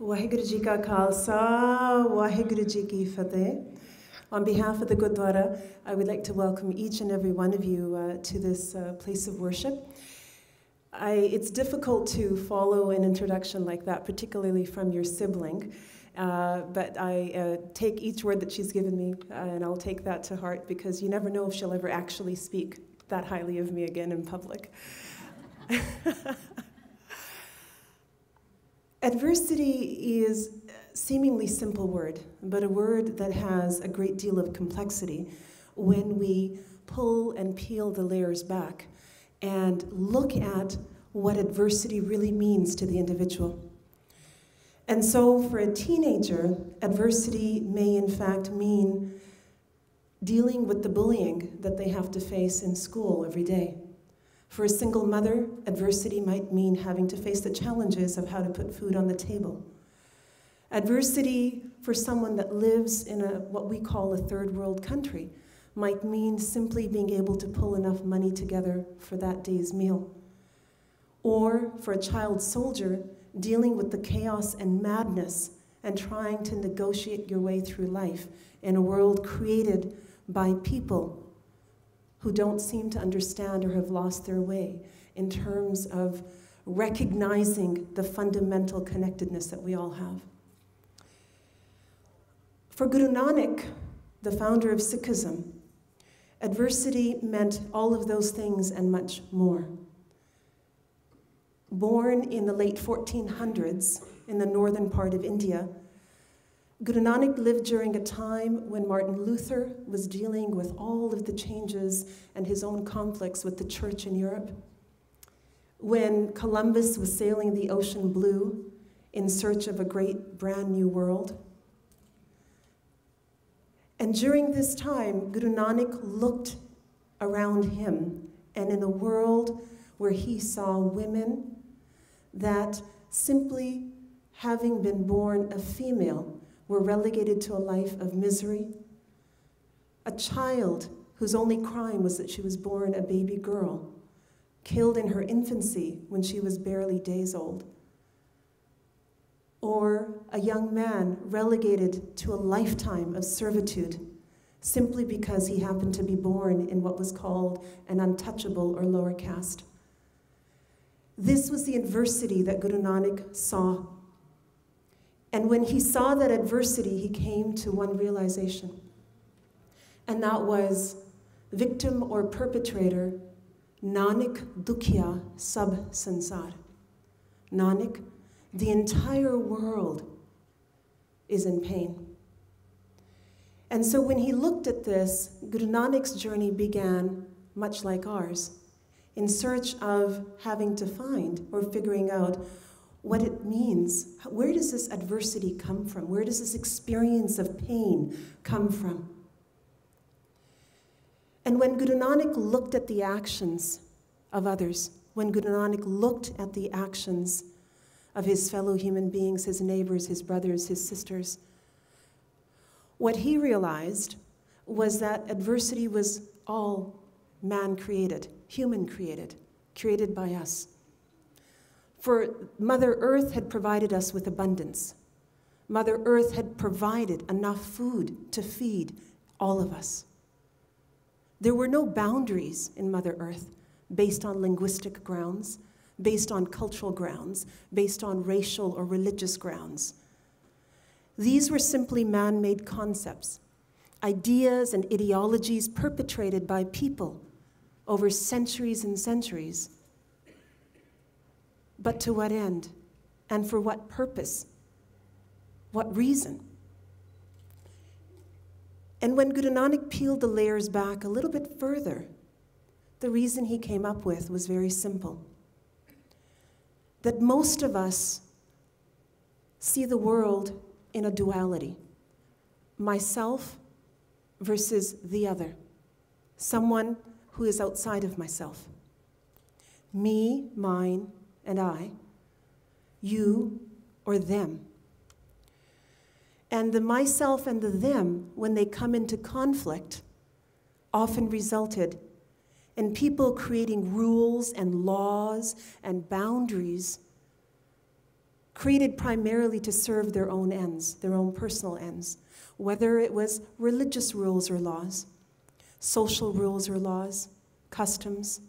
Waheguru Ji Ka Khalsa, Waheguru Ji Ki Fateh. On behalf of the Gurdwara, I would like to welcome each and every one of you uh, to this uh, place of worship. I, it's difficult to follow an introduction like that, particularly from your sibling. Uh, but I uh, take each word that she's given me, uh, and I'll take that to heart because you never know if she'll ever actually speak that highly of me again in public. Adversity is a seemingly simple word, but a word that has a great deal of complexity when we pull and peel the layers back and look at what adversity really means to the individual. And so, for a teenager, adversity may in fact mean dealing with the bullying that they have to face in school every day. For a single mother, adversity might mean having to face the challenges of how to put food on the table. Adversity for someone that lives in a, what we call a third world country might mean simply being able to pull enough money together for that day's meal. Or for a child soldier, dealing with the chaos and madness and trying to negotiate your way through life in a world created by people who don't seem to understand or have lost their way in terms of recognizing the fundamental connectedness that we all have. For Guru Nanak, the founder of Sikhism, adversity meant all of those things and much more. Born in the late 1400s in the northern part of India, Guru Nanak lived during a time when Martin Luther was dealing with all of the changes and his own conflicts with the church in Europe. When Columbus was sailing the ocean blue in search of a great brand new world. And during this time, Guru Nanak looked around him and in a world where he saw women that simply having been born a female were relegated to a life of misery. A child whose only crime was that she was born a baby girl, killed in her infancy when she was barely days old. Or a young man relegated to a lifetime of servitude simply because he happened to be born in what was called an untouchable or lower caste. This was the adversity that Guru Nanak saw and when he saw that adversity, he came to one realization. And that was victim or perpetrator, Nanak Dukhya Sab Sansar. Nanak, the entire world is in pain. And so when he looked at this, Guru Nanak's journey began much like ours, in search of having to find or figuring out what it means. Where does this adversity come from? Where does this experience of pain come from? And when Guru Nanak looked at the actions of others, when Guru Nanak looked at the actions of his fellow human beings, his neighbors, his brothers, his sisters, what he realized was that adversity was all man created, human created, created by us. For Mother Earth had provided us with abundance. Mother Earth had provided enough food to feed all of us. There were no boundaries in Mother Earth based on linguistic grounds, based on cultural grounds, based on racial or religious grounds. These were simply man made concepts, ideas and ideologies perpetrated by people over centuries and centuries but to what end? And for what purpose? What reason? And when Guru Nanak peeled the layers back a little bit further, the reason he came up with was very simple that most of us see the world in a duality myself versus the other, someone who is outside of myself. Me, mine, and I, you or them. And the myself and the them, when they come into conflict, often resulted in people creating rules and laws and boundaries created primarily to serve their own ends, their own personal ends, whether it was religious rules or laws, social rules or laws, customs.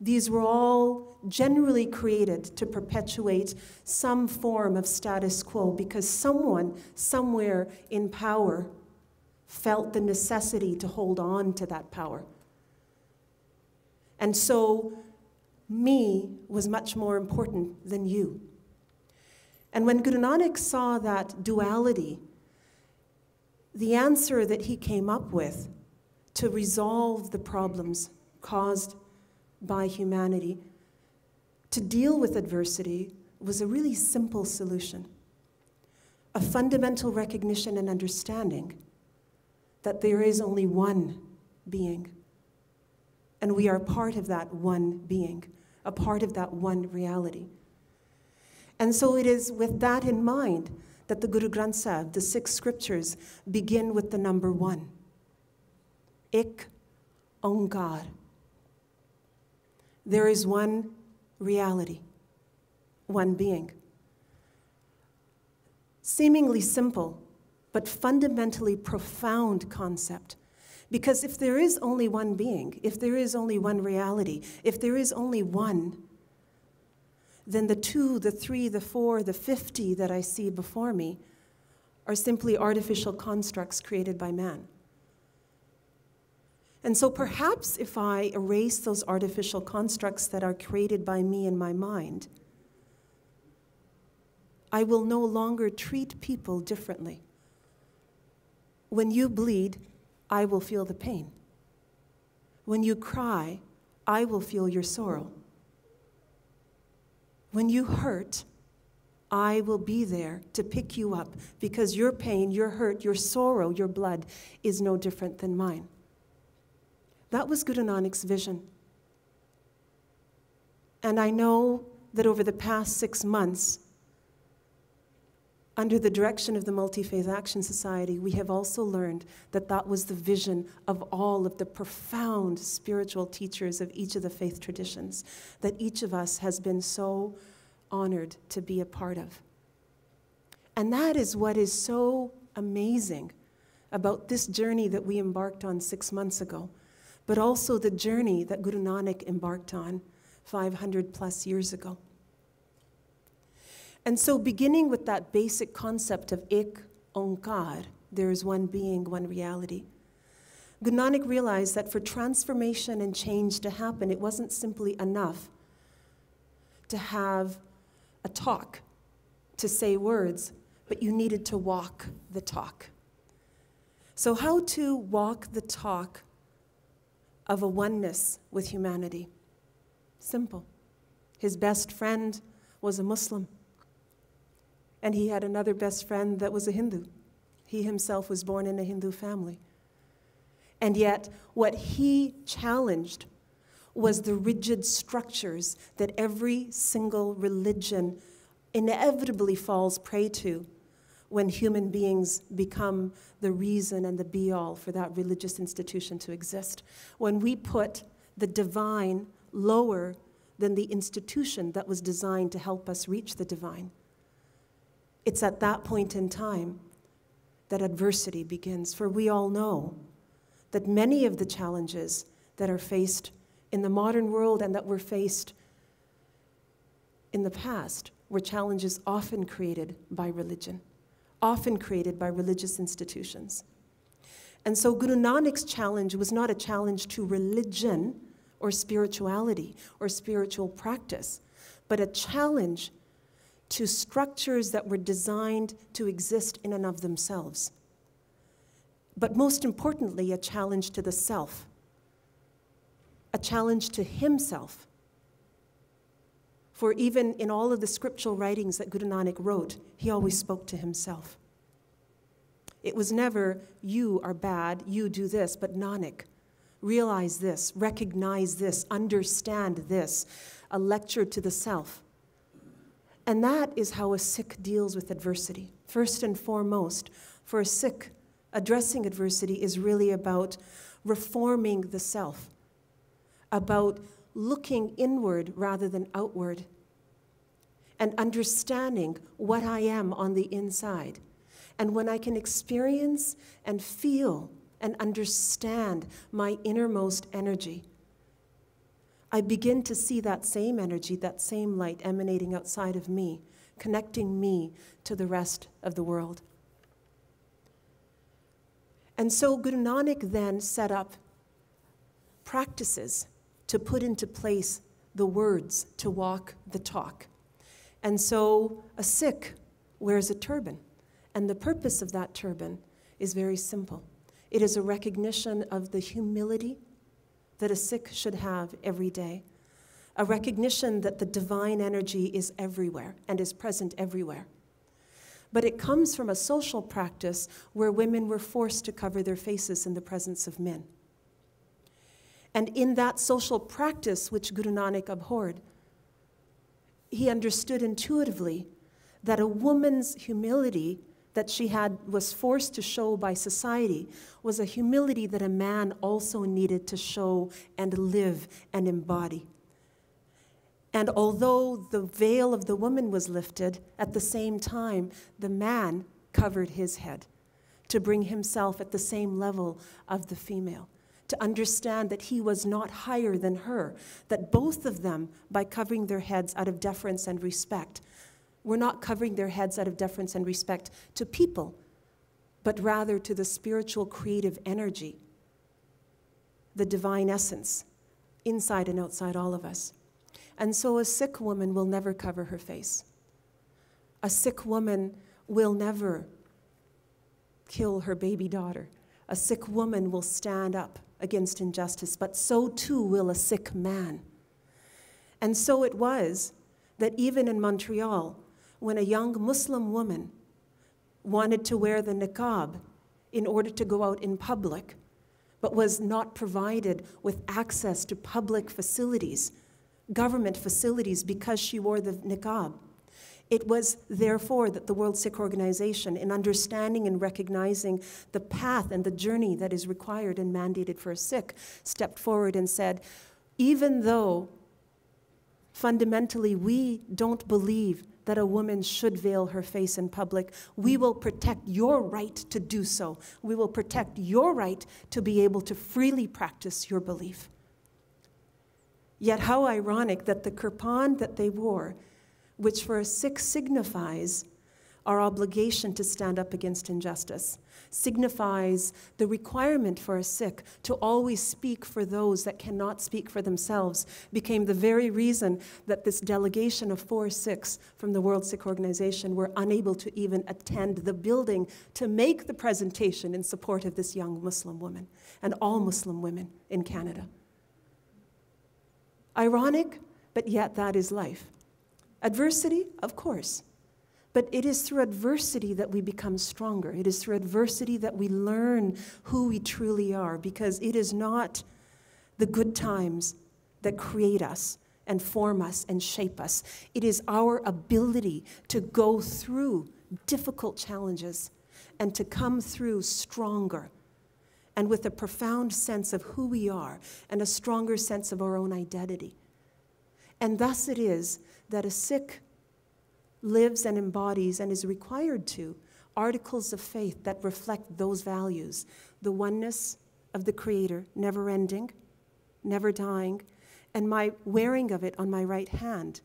These were all generally created to perpetuate some form of status quo because someone, somewhere in power, felt the necessity to hold on to that power. And so, me was much more important than you. And when Guru Nanak saw that duality, the answer that he came up with to resolve the problems caused by humanity, to deal with adversity, was a really simple solution. A fundamental recognition and understanding that there is only one being. And we are part of that one being, a part of that one reality. And so it is with that in mind that the Guru Granth Sahib, the Sikh scriptures, begin with the number one. Ik Onkar. There is one reality, one being. Seemingly simple, but fundamentally profound concept. Because if there is only one being, if there is only one reality, if there is only one, then the two, the three, the four, the 50 that I see before me are simply artificial constructs created by man. And so perhaps if I erase those artificial constructs that are created by me in my mind, I will no longer treat people differently. When you bleed, I will feel the pain. When you cry, I will feel your sorrow. When you hurt, I will be there to pick you up because your pain, your hurt, your sorrow, your blood is no different than mine. That was Guru Nanak's vision. And I know that over the past six months, under the direction of the Multifaith Action Society, we have also learned that that was the vision of all of the profound spiritual teachers of each of the faith traditions that each of us has been so honored to be a part of. And that is what is so amazing about this journey that we embarked on six months ago, but also the journey that Guru Nanak embarked on 500 plus years ago. And so, beginning with that basic concept of Ik Onkar, there is one being, one reality. Guru Nanak realized that for transformation and change to happen, it wasn't simply enough to have a talk, to say words, but you needed to walk the talk. So, how to walk the talk of a oneness with humanity? Simple. His best friend was a Muslim. And he had another best friend that was a Hindu. He himself was born in a Hindu family. And yet, what he challenged was the rigid structures that every single religion inevitably falls prey to when human beings become the reason and the be all for that religious institution to exist. When we put the divine lower than the institution that was designed to help us reach the divine. It's at that point in time that adversity begins, for we all know that many of the challenges that are faced in the modern world and that were faced in the past were challenges often created by religion, often created by religious institutions. And so Guru Nanak's challenge was not a challenge to religion or spirituality or spiritual practice, but a challenge to structures that were designed to exist in and of themselves. But most importantly, a challenge to the self, a challenge to himself. For even in all of the scriptural writings that Guru Nanak wrote, he always spoke to himself. It was never, you are bad, you do this, but Nanak, realize this, recognize this, understand this, a lecture to the self. And that is how a Sikh deals with adversity. First and foremost, for a Sikh, addressing adversity is really about reforming the self, about looking inward rather than outward, and understanding what I am on the inside. And when I can experience and feel and understand my innermost energy, I begin to see that same energy, that same light emanating outside of me, connecting me to the rest of the world. And so Guru Nanak then set up practices to put into place the words to walk the talk. And so a Sikh wears a turban. And the purpose of that turban is very simple it is a recognition of the humility that a Sikh should have every day, a recognition that the divine energy is everywhere and is present everywhere. But it comes from a social practice where women were forced to cover their faces in the presence of men. And in that social practice, which Guru Nanak abhorred, he understood intuitively that a woman's humility that she had was forced to show by society was a humility that a man also needed to show and live and embody. And although the veil of the woman was lifted, at the same time, the man covered his head to bring himself at the same level of the female to understand that he was not higher than her, that both of them, by covering their heads out of deference and respect, were not covering their heads out of deference and respect to people, but rather to the spiritual creative energy, the divine essence, inside and outside all of us. And so a Sikh woman will never cover her face. A Sikh woman will never kill her baby daughter. A Sikh woman will stand up against injustice, but so too will a Sikh man. And so it was that even in Montreal, when a young Muslim woman wanted to wear the niqab in order to go out in public, but was not provided with access to public facilities, government facilities, because she wore the niqab. It was therefore that the World Sikh Organization, in understanding and recognizing the path and the journey that is required and mandated for a Sikh, stepped forward and said, even though fundamentally we don't believe that a woman should veil her face in public, we will protect your right to do so. We will protect your right to be able to freely practice your belief. Yet, how ironic that the kirpan that they wore which for a Sikh signifies our obligation to stand up against injustice, signifies the requirement for a Sikh to always speak for those that cannot speak for themselves, became the very reason that this delegation of four Sikhs from the World Sikh Organization were unable to even attend the building to make the presentation in support of this young Muslim woman and all Muslim women in Canada. Ironic, but yet that is life. Adversity, of course. But it is through adversity that we become stronger. It is through adversity that we learn who we truly are because it is not the good times that create us and form us and shape us. It is our ability to go through difficult challenges and to come through stronger and with a profound sense of who we are and a stronger sense of our own identity. And thus it is that a Sikh lives and embodies and is required to articles of faith that reflect those values the oneness of the Creator, never ending, never dying, and my wearing of it on my right hand.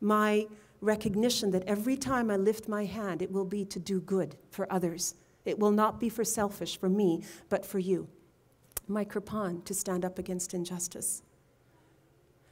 My recognition that every time I lift my hand, it will be to do good for others. It will not be for selfish, for me, but for you. My kirpan, to stand up against injustice.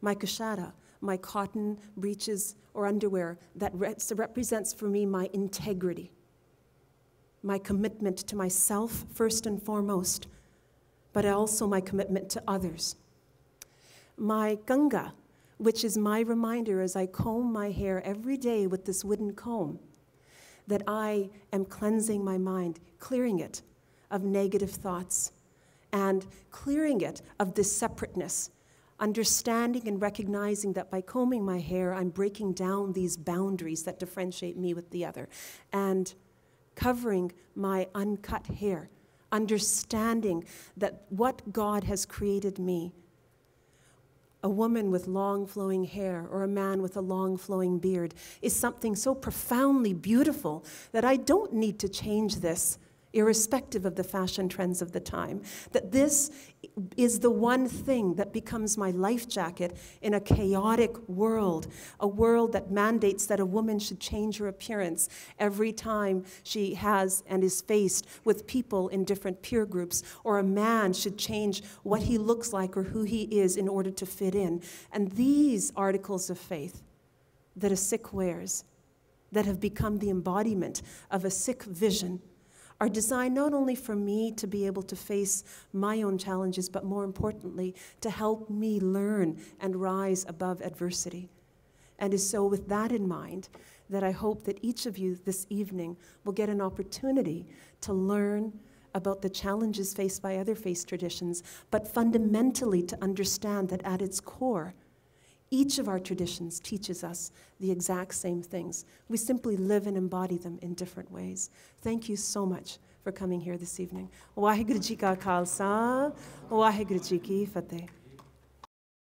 My kachera, my cotton breeches or underwear that re- represents for me my integrity, my commitment to myself first and foremost, but also my commitment to others. My kanga, which is my reminder as I comb my hair every day with this wooden comb, that I am cleansing my mind, clearing it of negative thoughts, and clearing it of this separateness understanding and recognizing that by combing my hair, I'm breaking down these boundaries that differentiate me with the other, and covering my uncut hair, understanding that what God has created me, a woman with long flowing hair or a man with a long flowing beard is something so profoundly beautiful that I don't need to change this irrespective of the fashion trends of the time. That this is the one thing that becomes my life jacket in a chaotic world, a world that mandates that a woman should change her appearance every time she has and is faced with people in different peer groups, or a man should change what he looks like or who he is in order to fit in. And these articles of faith that a Sikh wears, that have become the embodiment of a Sikh vision are designed not only for me to be able to face my own challenges, but more importantly, to help me learn and rise above adversity. And is so, with that in mind, that I hope that each of you this evening will get an opportunity to learn about the challenges faced by other faith traditions, but fundamentally to understand that at its core, each of our traditions teaches us the exact same things. We simply live and embody them in different ways. Thank you so much for coming here this evening. Waheguru Ji Ka Khalsa, Waheguru Ji Ki Fateh.